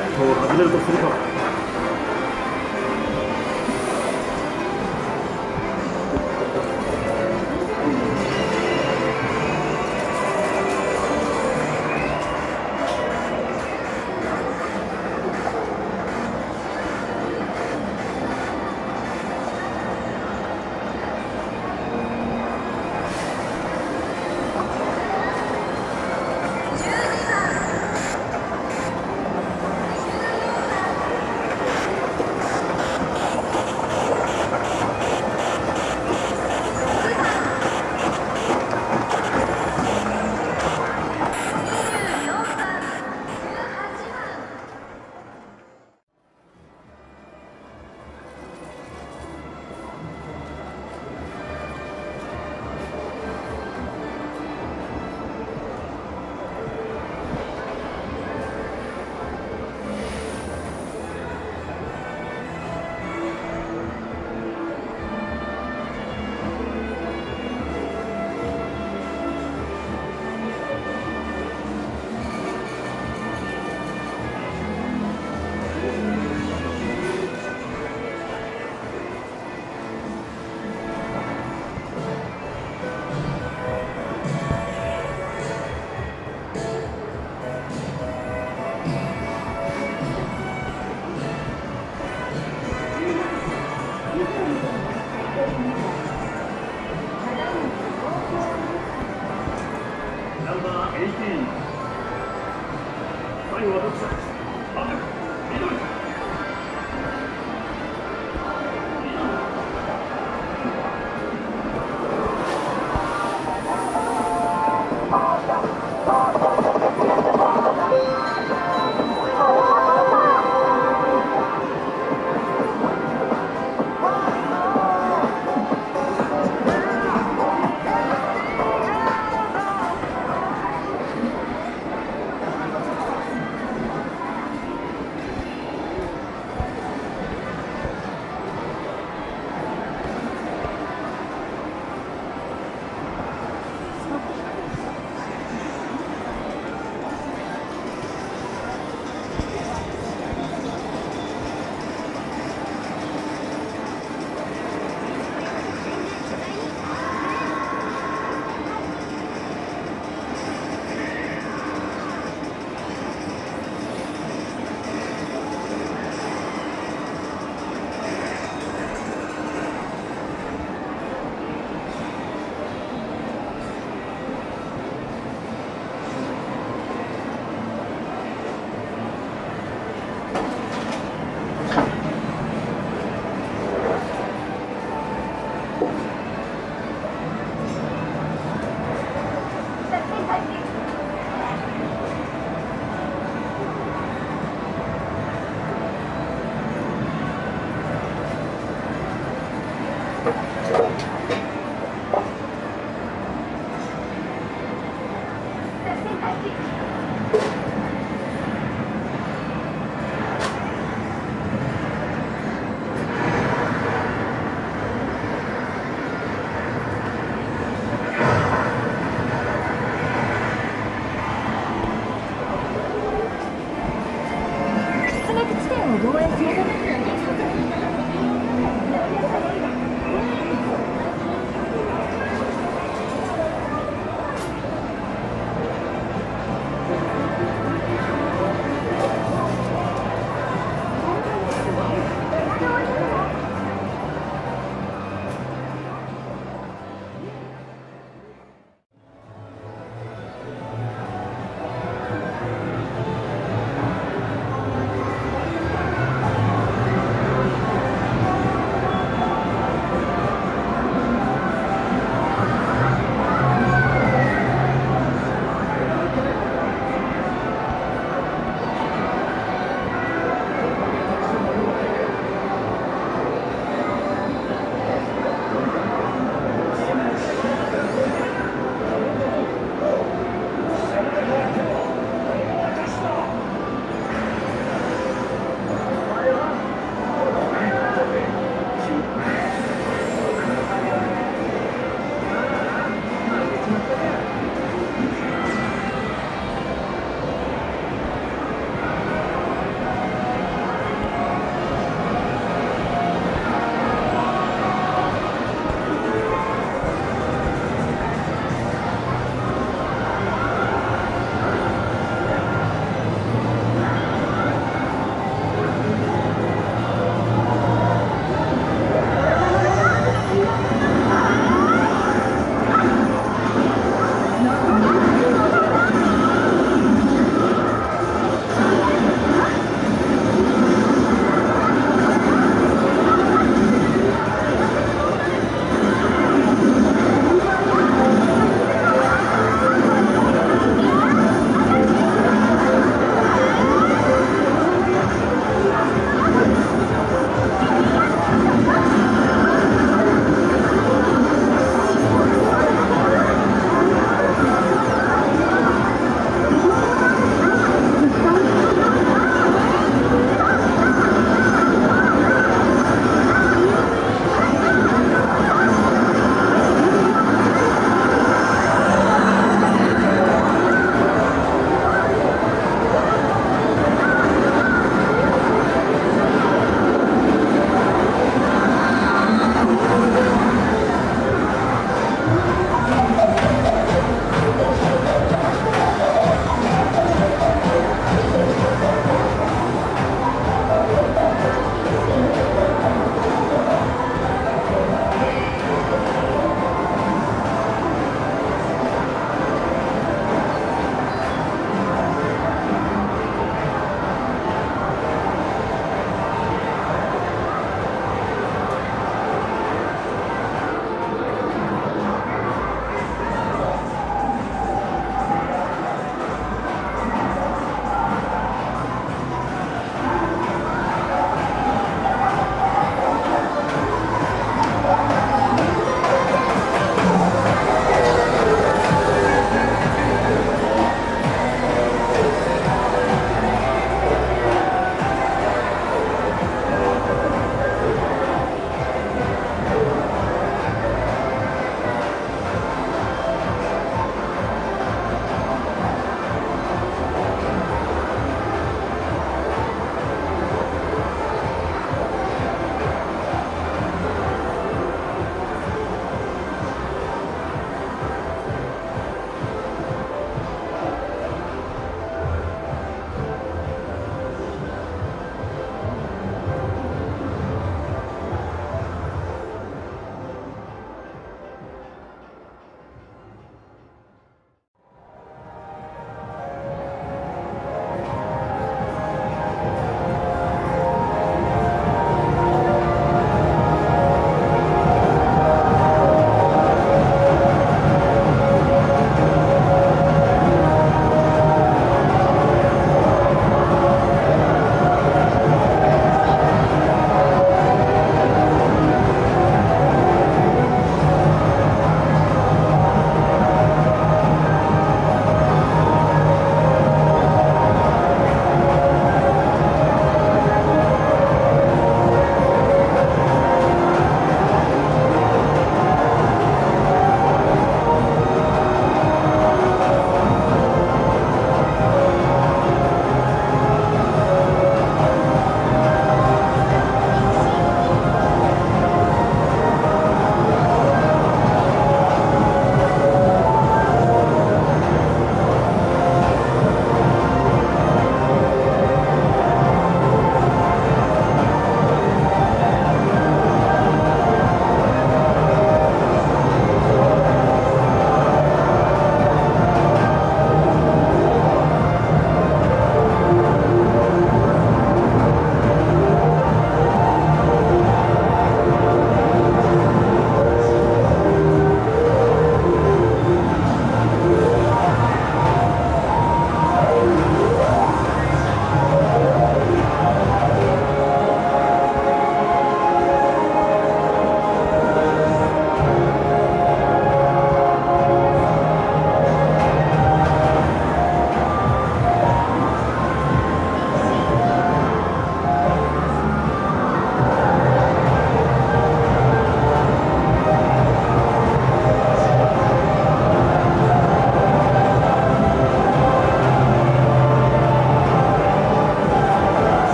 头，他们那个头上。